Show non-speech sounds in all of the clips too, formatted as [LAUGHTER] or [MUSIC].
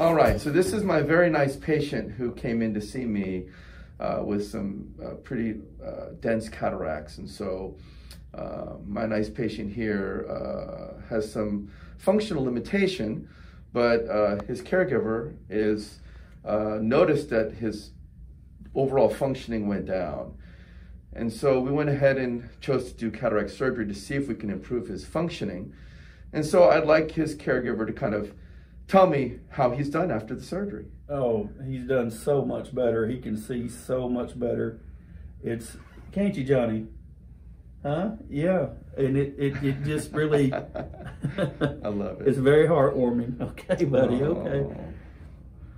All right, so this is my very nice patient who came in to see me uh, with some uh, pretty uh, dense cataracts. And so uh, my nice patient here uh, has some functional limitation, but uh, his caregiver is noticed that his overall functioning went down. And so we went ahead and chose to do cataract surgery to see if we can improve his functioning. And so I'd like his caregiver to kind of tell me how he's done after the surgery. Oh, he's done so much better. He can see so much better. It's, can't you, Johnny? Huh? Yeah. And it, it, it just really, [LAUGHS] I love it. It's very heartwarming. [LAUGHS] Okay, buddy. Okay.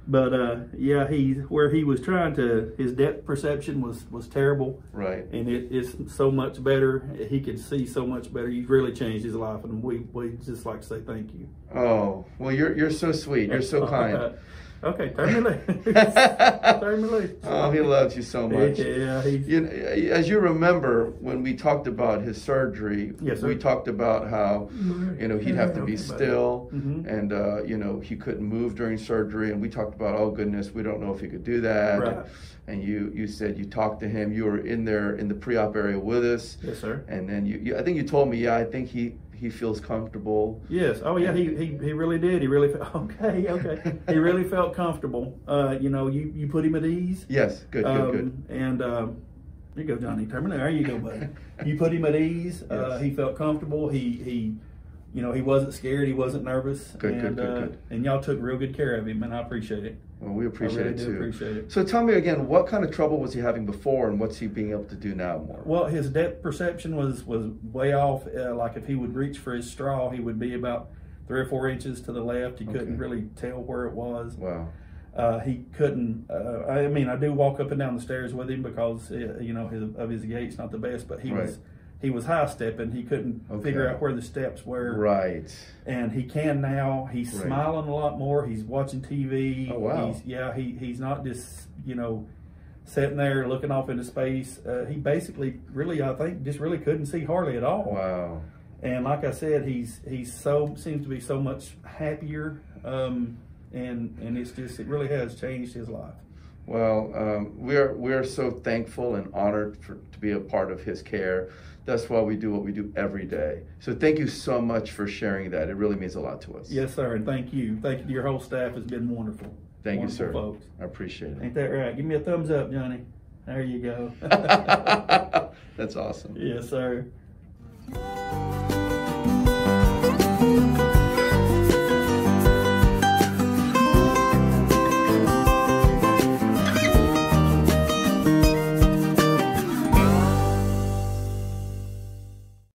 But uh, yeah, he where he was trying to his depth perception was was terrible. Right. And it is so much better. He could see so much better. You've really changed his life, and we we just like to say thank you. Oh well, you're you're so sweet. You're so kind. [LAUGHS] Okay, turn me loose. turn me loose. Oh, he loves you so much. Yeah, he's... You as you remember when we talked about his surgery, yes, sir. we talked about how you know he'd have to be still, mm-hmm. and uh, you know he couldn't move during surgery, and we talked about oh goodness, we don't know if he could do that. Right. And, and you you said you talked to him. You were in there in the pre-op area with us. Yes, sir. And then you, you I think you told me, yeah, I think he he feels comfortable. Yes. Oh yeah. He he, he really did. He really felt [LAUGHS] okay. Okay. he really felt comfortable. Uh, you know, you you put him at ease. Yes. Good. Good. Um, good. And um, there you go, Johnny. Terminator. There you go, buddy. you put him at ease. Uh, [LAUGHS] yes. Uh, he felt comfortable. He he you know, he wasn't scared. He wasn't nervous. Good, and, good, good, uh, good. And y'all took real good care of him, and I appreciate it. Well, we appreciate really it too. Appreciate it. So tell me again, what kind of trouble was he having before, and what's he being able to do now more? Well, his depth perception was was way off. Uh, like if he would reach for his straw, he would be about three or four inches to the left. He couldn't really tell where it was. Wow. Uh, he couldn't. Uh, I mean, I do walk up and down the stairs with him because uh, you know his, of his gait's not the best, but he right. was he was high stepping. He couldn't Okay. figure out where the steps were. Right. And he can now. He's Right. smiling a lot more. He's watching TV. Oh, wow. He's, yeah, he, he's not just, you know, sitting there looking off into space. Uh, he basically really, I think, just really couldn't see hardly at all. Wow. And like I said, he's he's so seems to be so much happier. Um, and and it's just it really has changed his life. Well, um, we're we're so thankful and honored for, to be a part of his care. That's why we do what we do every day. So thank you so much for sharing that. It really means a lot to us. Yes, sir. And thank you. Thank you to your whole staff. has been wonderful. Thank wonderful you, sir. Folks. I appreciate it. Ain't that right? Give me a thumbs up, Johnny. There you go. [LAUGHS] That's awesome. yes, sir.